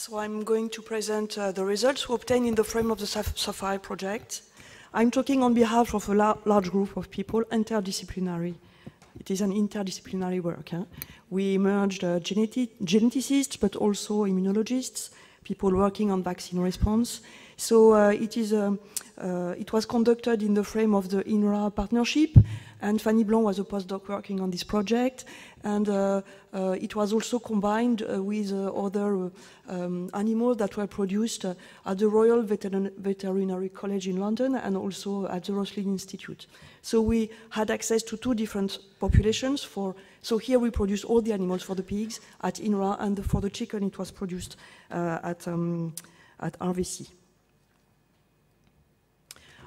So I'm going to present uh, the results we obtained in the frame of the SAPHIR project. I'm talking on behalf of a la large group of people, interdisciplinary. It is an interdisciplinary work. Huh? We merged uh, geneticists, but also immunologists, people working on vaccine response. So uh, it, is, um, uh, it was conducted in the frame of the INRA partnership, and Fanny Blanc was a postdoc working on this project. And uh, uh, it was also combined uh, with other um, animals that were produced at the Royal Veterinary College in London and also at the Roslin Institute. So we had access to two different populations for, so here we produce all the animals for the pigs at INRA and for the chicken it was produced uh, at, um, at RVC.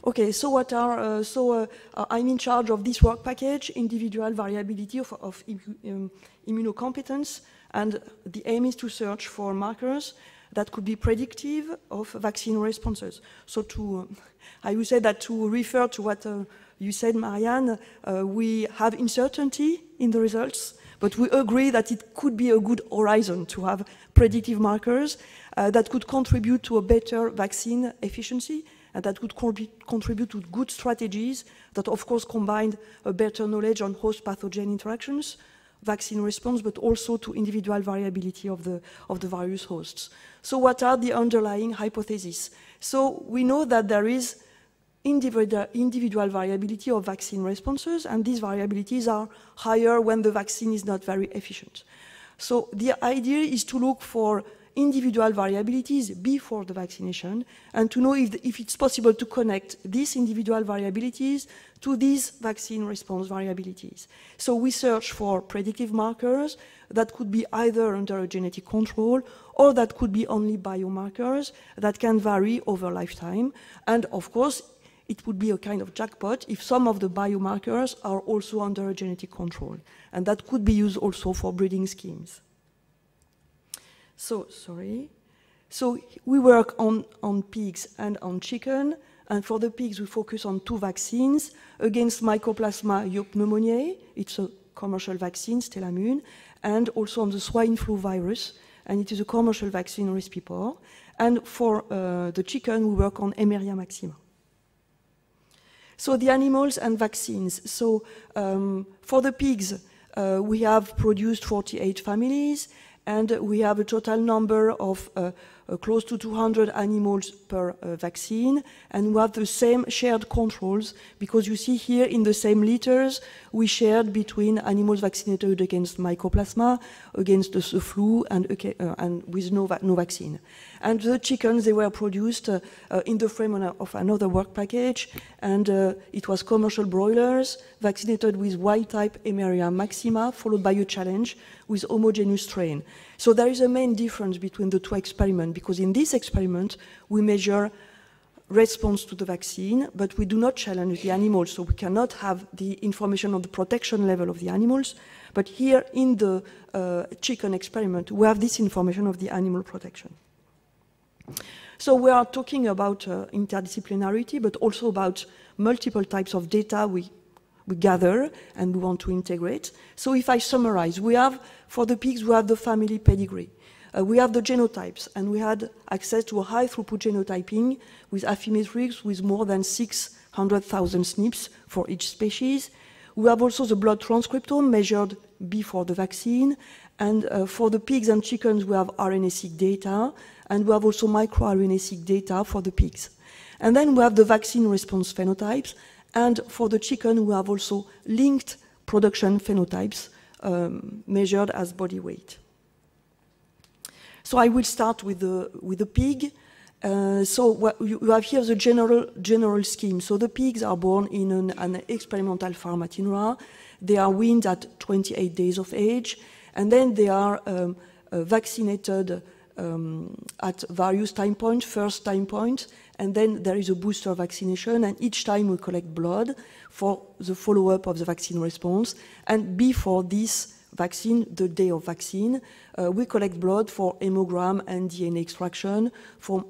Okay, so what are, uh, so uh, uh, I'm in charge of this work package, individual variability of, of um, immunocompetence, and the aim is to search for markers that could be predictive of vaccine responses. So to, uh, I would say that to refer to what uh, you said, Marianne, uh, we have uncertainty in the results, but we agree that it could be a good horizon to have predictive markers that could contribute to a better vaccine efficiency and that would contribute to good strategies that, of course, combine a better knowledge on host pathogen interactions, vaccine response, but also to individual variability of the, of the various hosts. So what are the underlying hypotheses? So we know that there is individual variability of vaccine responses, and these variabilities are higher when the vaccine is not very efficient. So the idea is to look for individual variabilities before the vaccination and to know if, the, if it's possible to connect these individual variabilities to these vaccine response variabilities. So we search for predictive markers that could be either under a genetic control or that could be only biomarkers that can vary over lifetime. And of course, it would be a kind of jackpot if some of the biomarkers are also under genetic control. And that could be used also for breeding schemes. So, sorry. So we work on, on pigs and on chicken. And for the pigs, we focus on two vaccines against Mycoplasma pneumoniae. It's a commercial vaccine, Stellamune, and also on the swine flu virus. And it is a commercial vaccine, Respiporc. And for uh, the chicken, we work on Eimeria maxima. So the animals and vaccines. So um, for the pigs, uh, we have produced 48 families and we have a total number of uh, close to 200 animals per uh, vaccine, and we have the same shared controls, because you see here in the same liters, we shared between animals vaccinated against mycoplasma, against the flu, and, uh, and with no, va no vaccine. And the chickens, they were produced uh, uh, in the frame of another work package, and it was commercial broilers vaccinated with wild-type Eimeria maxima, followed by a challenge with homogeneous strain. So there is a main difference between the two experiments, because in this experiment, we measure response to the vaccine, but we do not challenge the animals, so we cannot have the information on the protection level of the animals. But here in the uh, chicken experiment, we have this information of the animal protection. So we are talking about uh, interdisciplinarity, but also about multiple types of data we we gather and we want to integrate. So if I summarize, we have, for the pigs, we have the family pedigree. Uh, we have the genotypes, and we had access to a high throughput genotyping with Affymetrix with more than 600,000 SNPs for each species. We have also the blood transcriptome measured before the vaccine. And uh, for the pigs and chickens, we have RNA-seq data, and we have also microRNA-seq data for the pigs. And then we have the vaccine response phenotypes, and for the chicken, we have also linked production phenotypes um, measured as body weight. So I will start with the, with the pig. Uh, so what you have here the general, general scheme. So the pigs are born in an, an experimental farm at INRA. They are weaned at 28 days of age, and then they are um, uh, vaccinated um, at various time points, first time point, and then there is a booster vaccination, and each time we collect blood for the follow-up of the vaccine response. And before this vaccine, the day of vaccine, uh, we collect blood for hemogram and DNA extraction for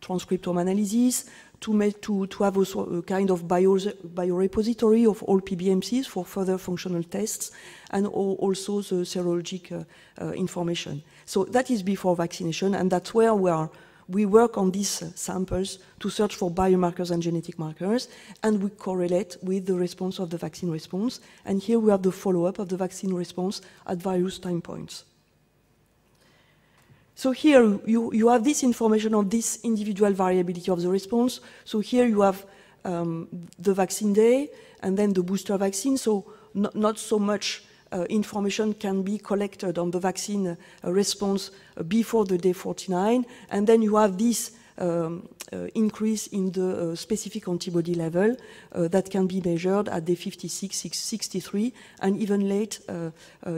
transcriptome analysis, to, make, to, to have a kind of bio, biorepository of all PBMCs for further functional tests, and also the serologic uh, uh, information. So that is before vaccination, and that's where we are. We work on these samples to search for biomarkers and genetic markers, and we correlate with the response of the vaccine response. And here we have the follow-up of the vaccine response at various time points. So here you, you have this information on this individual variability of the response. So here you have um, the vaccine day and then the booster vaccine. So not, not so much information can be collected on the vaccine uh, response uh, before the day 49. And then you have this um, uh, increase in the uh, specific antibody level uh, that can be measured at day 56, 63, and even late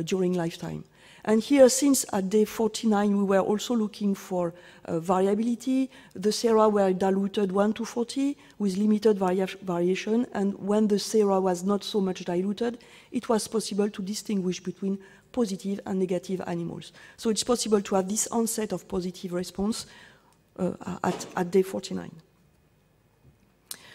during lifetime. And here, since at day 49, we were also looking for uh, variability, the sera were diluted 1 to 40 with limited varia variation, and when the sera was not so much diluted, it was possible to distinguish between positive and negative animals. So it's possible to have this onset of positive response uh, at, at day 49.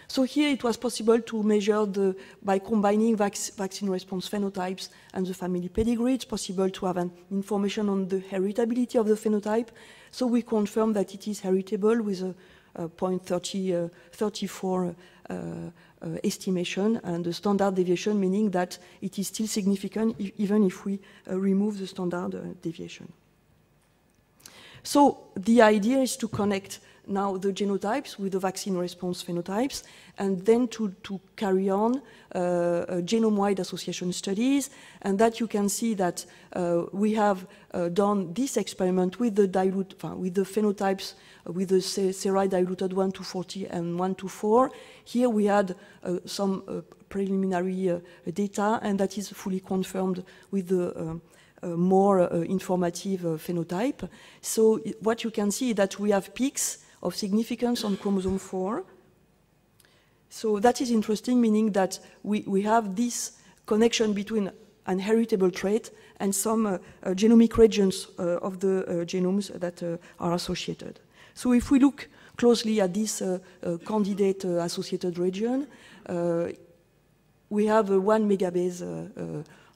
So here it was possible to measure the, by combining vac vaccine response phenotypes and the family pedigree, it's possible to have an information on the heritability of the phenotype. So we confirm that it is heritable with a, a 0.34 uh, uh, uh, estimation and the standard deviation, meaning that it is still significant if, even if we uh, remove the standard uh, deviation. So the idea is to connect now the genotypes with the vaccine response phenotypes, and then to, to carry on uh, uh, genome-wide association studies, and that you can see that uh, we have uh, done this experiment with the dilute, uh, with the phenotypes, uh, with the seri diluted 1 to 40 and 1 to 4. Here we had some preliminary data, and that is fully confirmed with the more informative phenotype. So what you can see is that we have peaks of significance on chromosome 4. So that is interesting, meaning that we, we have this connection between an heritable trait and some uh, uh, genomic regions uh, of the uh, genomes that uh, are associated. So if we look closely at this uh, candidate associated region, we have a one megabase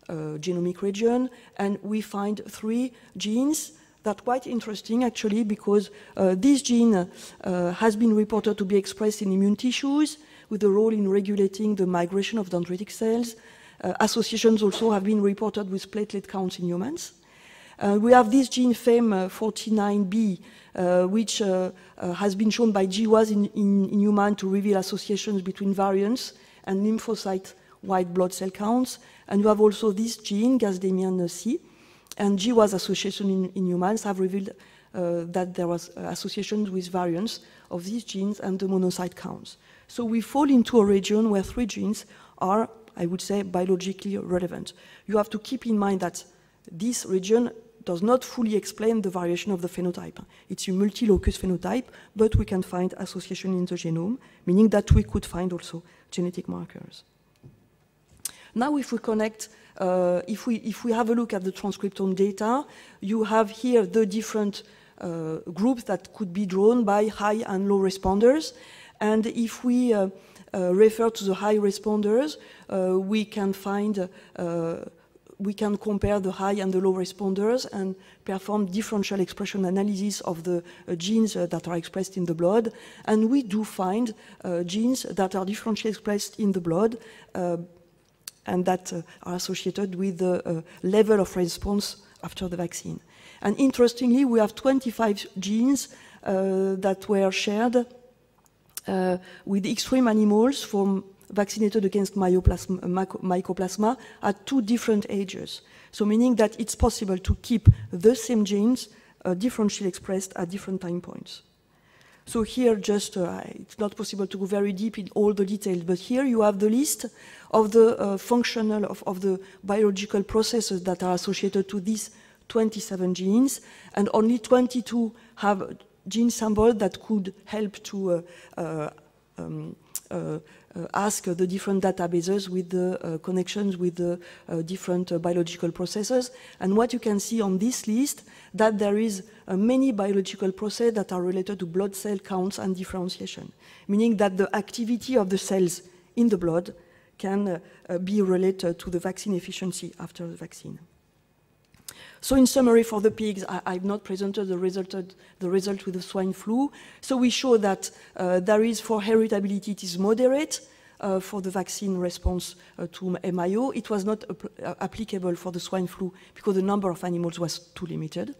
genomic region, and we find three genes that's quite interesting actually because uh, this gene uh, has been reported to be expressed in immune tissues with a role in regulating the migration of dendritic cells. Uh, associations also have been reported with platelet counts in humans. Uh, we have this gene FAM49B, uh, which has been shown by GWAS in, in, in human to reveal associations between variants and lymphocyte white blood cell counts. And you have also this gene, Gasdermin-C, and GWAS association in, in humans have revealed uh, that there was uh, associations with variants of these genes and the monocyte counts. So we fall into a region where three genes are, I would say, biologically relevant. You have to keep in mind that this region does not fully explain the variation of the phenotype. It's a multi-locus phenotype, but we can find association in the genome, meaning that we could find also genetic markers. Now if we connect uh, if, we, if we have a look at the transcriptome data, you have here the different uh, groups that could be drawn by high and low responders. And if we uh, uh refer to the high responders, uh, we can find uh, we can compare the high and the low responders and perform differential expression analysis of the uh, genes uh, that are expressed in the blood. And we do find uh, genes that are differentially expressed in the blood and that uh, are associated with the uh, level of response after the vaccine. And interestingly, we have 25 genes uh, that were shared with extreme animals from vaccinated against mycoplasma at two different ages. So meaning that it's possible to keep the same genes uh, differentially expressed at different time points. So here, just uh, it's not possible to go very deep in all the details, but here you have the list of the uh, functional, of, of the biological processes that are associated to these 27 genes, and only 22 have gene samples that could help to uh, uh, um, Uh, uh, ask the different databases with the uh, connections with the uh, different biological processes. And what you can see on this list, that there is many biological processes that are related to blood cell counts and differentiation, meaning that the activity of the cells in the blood can be related to the vaccine efficiency after the vaccine. So in summary for the pigs, I, have not presented the result, the result with the swine flu. So we show that uh, there is for heritability, it is moderate. Uh, for the vaccine response uh, to MIO. It was not uh, applicable for the swine flu because the number of animals was too limited.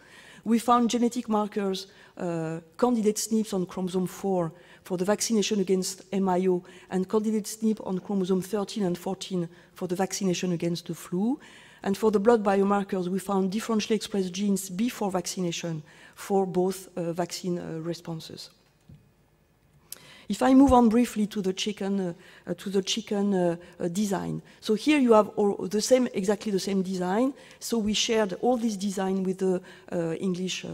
We found genetic markers, uh, candidate SNPs on chromosome 4 for the vaccination against MIO and candidate SNP on chromosome 13 and 14 for the vaccination against the flu. And for the blood biomarkers, we found differentially expressed genes before vaccination for both uh, vaccine uh, responses. If I move on briefly to the chicken, uh, uh to the chicken uh, uh, design. So here you have all, the same, exactly the same design. So we shared all this design with the English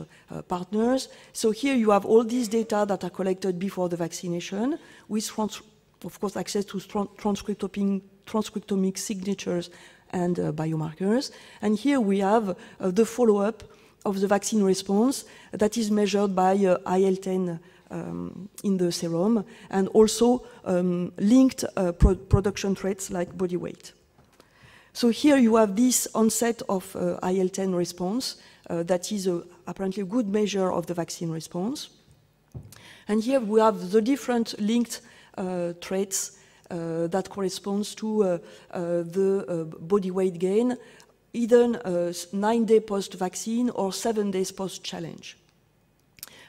partners. So here you have all these data that are collected before the vaccination with, of course, access to transcriptomic signatures and uh, biomarkers. And here we have uh, the follow-up of the vaccine response that is measured by uh, IL-10 um, in the serum and also um, linked pro production traits like body weight. So here you have this onset of uh, IL-10 response uh, that is a, apparently a good measure of the vaccine response. And here we have the different linked uh, traits that corresponds to uh, uh, the body weight gain, either nine day post-vaccine or seven days post-challenge.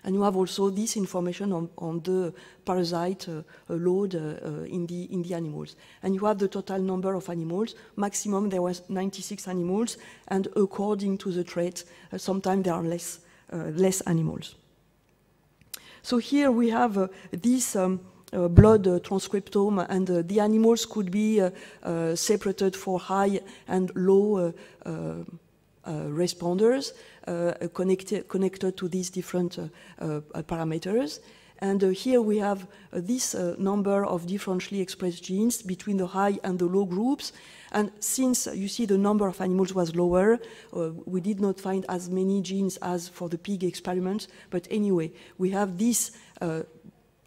And you have also this information on, on the parasite uh, load uh, in, the, in the animals. And you have the total number of animals. Maximum there was 96 animals, and according to the trait, uh, sometimes there are less, less animals. So here we have this um, uh, Uh, blood uh, transcriptome, and uh, the animals could be uh, uh, separated for high and low responders connected, connected to these different parameters. And uh, here we have uh, this uh, number of differentially expressed genes between the high and the low groups. And since you see the number of animals was lower, we did not find as many genes as for the pig experiment. But anyway, we have this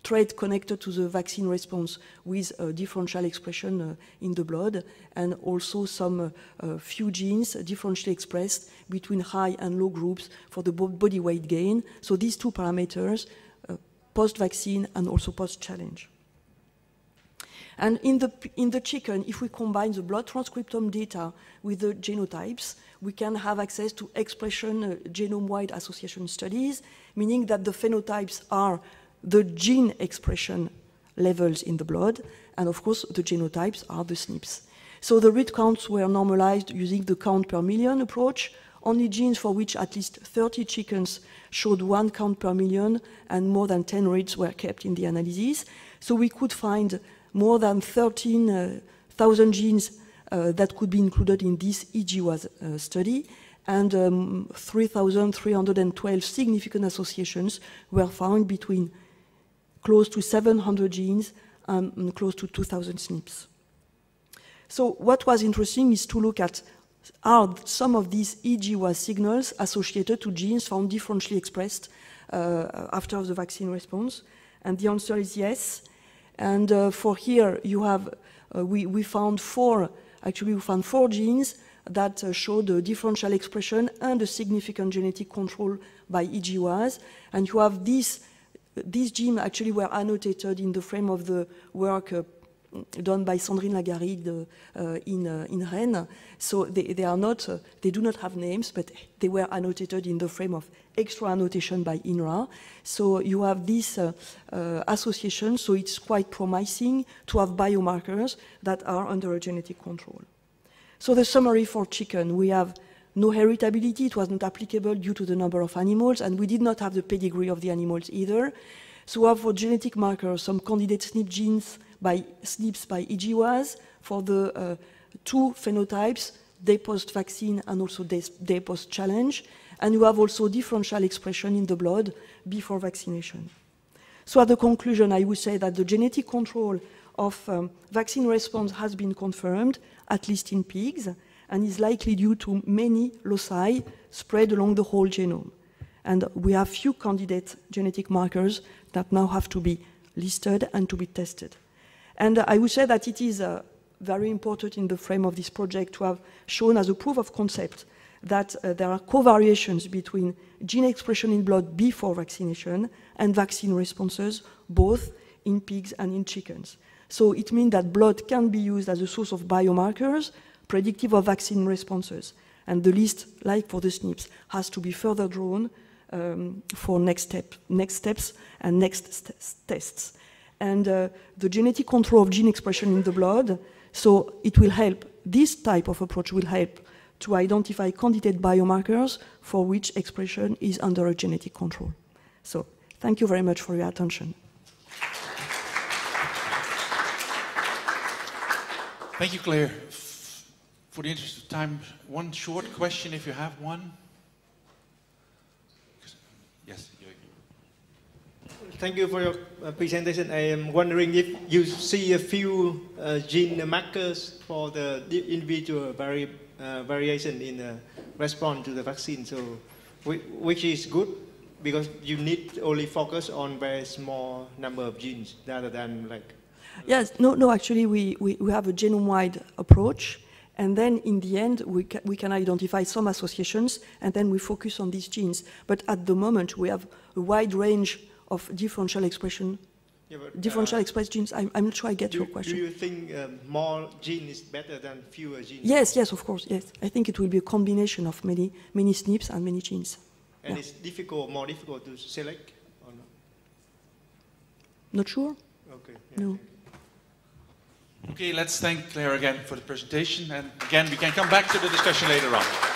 trait connected to the vaccine response with differential expression uh, in the blood and also some uh, uh, few genes differentially expressed between high and low groups for the body weight gain. So these two parameters, post-vaccine and also post-challenge. And in the, in the chicken, if we combine the blood transcriptome data with the genotypes, we can have access to expression uh, genome-wide association studies, meaning that the phenotypes are the gene expression levels in the blood, and of course the genotypes are the SNPs. So the read counts were normalized using the count per million approach. Only genes for which at least 30 chickens showed one count per million and more than 10 reads were kept in the analysis. So we could find more than 13,000 uh, genes uh, that could be included in this EGWAS uh, study and um, 3,312 significant associations were found between close to 700 genes and close to 2,000 SNPs. So what was interesting is to look at are some of these EGWAS signals associated to genes found differentially expressed uh, after the vaccine response? And the answer is yes. And uh, for here, you have, uh, we, we found four, actually we found four genes that uh, showed a differential expression and a significant genetic control by EGWAS. And you have these these genes actually were annotated in the frame of the work uh, done by Sandrine Lagarrigue uh, in, uh, in Rennes. So they, they are not, uh, they do not have names, but they were annotated in the frame of extra annotation by INRA. So you have this uh, uh, association, so it's quite promising to have biomarkers that are under genetic control. So the summary for chicken, we have no heritability, it was not applicable due to the number of animals, and we did not have the pedigree of the animals either. So we have for genetic markers some candidate SNP genes by SNPs by EGWAS for the uh, two phenotypes, day post-vaccine and also day, day post-challenge. And you have also differential expression in the blood before vaccination. So at the conclusion, I would say that the genetic control of um, vaccine response has been confirmed, at least in pigs, and is likely due to many loci spread along the whole genome. And we have few candidate genetic markers that now have to be listed and to be tested. And I would say that it is uh, very important in the frame of this project to have shown as a proof of concept that uh, there are covariations between gene expression in blood before vaccination and vaccine responses, both in pigs and in chickens. So it means that blood can be used as a source of biomarkers predictive of vaccine responses. And the list, like for the SNPs, has to be further drawn um, for next, step, next steps and next st tests. And uh, the genetic control of gene expression in the blood, so it will help, this type of approach will help to identify candidate biomarkers for which expression is under a genetic control. So thank you very much for your attention. Thank you, Claire. For the interest of time, one short question if you have one. Yes. Thank you for your uh, presentation. I am wondering if you see a few uh, gene markers for the individual vari uh, variation in uh, response to the vaccine. So, which is good because you need only focus on very small number of genes rather than like. Yes, no, no. Actually, we, we, we have a genome-wide approach, and then in the end, we, ca we can identify some associations, and then we focus on these genes. But at the moment, we have a wide range of differential expression, yeah, but, differential uh, expressed genes. I'm, I'm, not sure I get do, your question. Do you think um, more genes is better than fewer genes? Yes, yes, of course, yes. I think it will be a combination of many, many SNPs and many genes. And yeah. it's difficult, more difficult to select or not? Not sure. Okay. Yeah, no. Okay, let's thank Claire again for the presentation. And again, we can come back to the discussion later on.